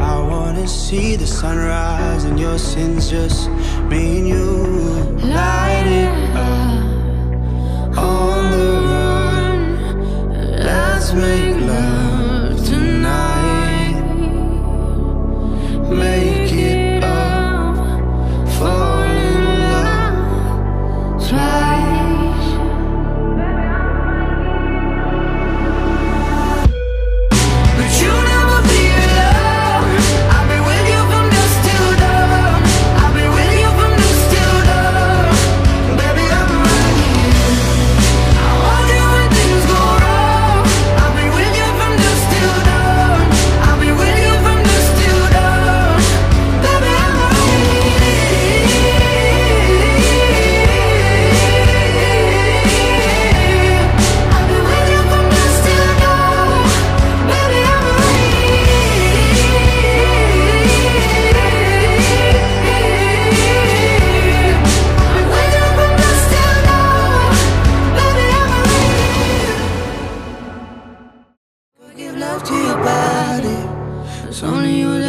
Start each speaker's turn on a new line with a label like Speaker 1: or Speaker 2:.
Speaker 1: I wanna see the sunrise and your sins just me and you. Light it up